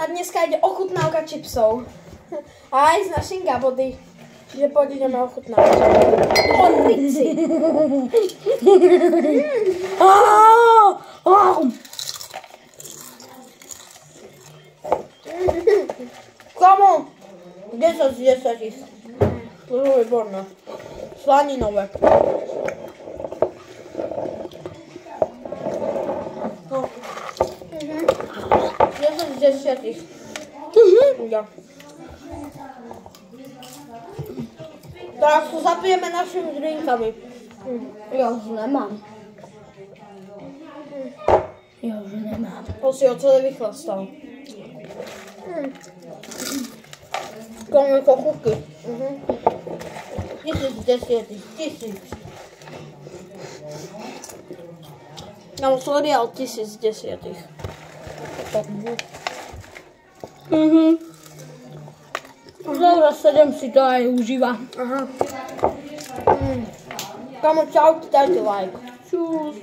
A dneska ide ochutnávka čipsov. Aj s našim Gabody. Čiže poď ideme ochutnávať. Áááá. Komu? 10 z 10. To je výborné. Slaninové. No. Mhm. 10 z mhm. Teraz to zapijemy naszymi drinkami. Ja już nie mam. Ja już nie mam. Posłuchaj, co lewy chlastał. Komy kochówki. Mhm. 10 mhm. z 10. 10. No, sorry, ale 10 z 10. так будет. Угу. Зараз сидим сюда и уживаем. Ага. Кому чао, ставьте лайк. Чус.